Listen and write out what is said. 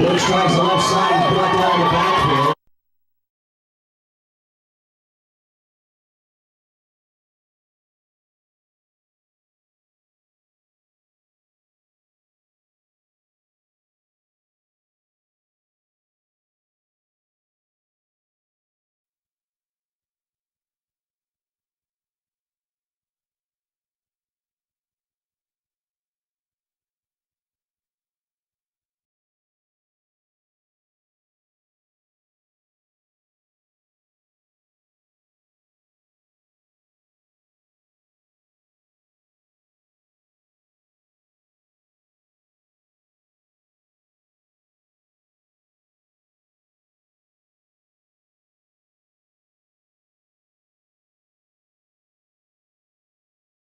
Looks like the left side is blocked out of the backfield.